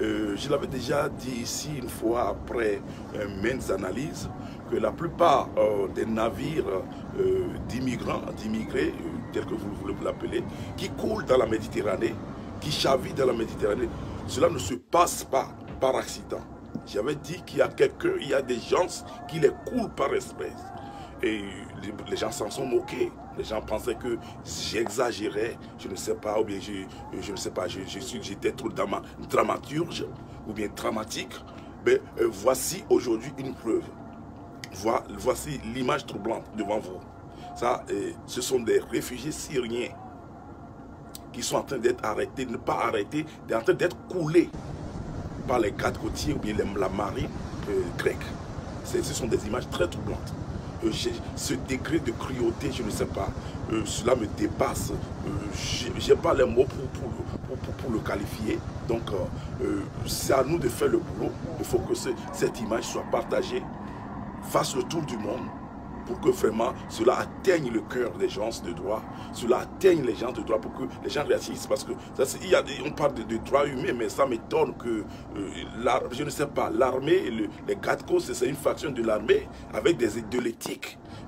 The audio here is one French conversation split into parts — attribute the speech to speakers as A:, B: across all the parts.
A: Euh, je l'avais déjà dit ici une fois après euh, maintes analyses que la plupart euh, des navires d'immigrants, d'immigrés, tel que vous voulez l'appeler, qui coulent dans la Méditerranée, qui chavillent dans la Méditerranée, cela ne se passe pas par accident. J'avais dit qu'il y a il y a des gens qui les coulent par espèce. Et les gens s'en sont moqués. Les gens pensaient que j'exagérais, je ne sais pas, ou bien je, je ne sais pas, j'étais trop dramaturge ou bien dramatique. Mais euh, voici aujourd'hui une preuve. Voici l'image troublante devant vous. Ça, euh, ce sont des réfugiés syriens qui sont en train d'être arrêtés, ne pas arrêtés, en train d'être coulés par les gardes côtiers ou bien la marine euh, grecque. Ce sont des images très troublantes. Euh, ce degré de cruauté, je ne sais pas, euh, cela me dépasse. Euh, je n'ai pas les mots pour, pour, le qualifier. Donc, c'est à nous de faire le boulot. Il faut que cette image soit partagée, fasse le tour du monde pour que vraiment cela atteigne le cœur des gens de droit, cela atteigne les gens de droit pour que les gens réagissent. Parce que ça, il on parle de, droits humains, mais ça m'étonne que, euh, je ne sais pas, l'armée, les GATCO, c'est une faction de l'armée avec des, de.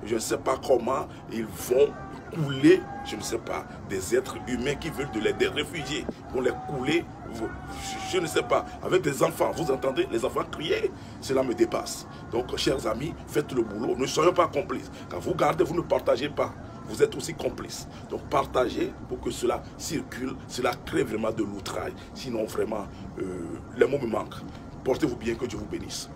A: Je ne sais pas comment ils vont couler, je ne sais pas, des êtres humains qui veulent de l'aide, des réfugiés, vont les couler, je ne sais pas, avec des enfants. Vous entendez les enfants crier Cela me dépasse. Donc, chers amis, faites le boulot. Ne soyons pas complices. Quand vous gardez, vous ne partagez pas. Vous êtes aussi complices. Donc, partagez pour que cela circule. Cela crée vraiment de l'outraille. Sinon, vraiment, euh, les mots me manquent. Portez-vous bien, que Dieu vous bénisse.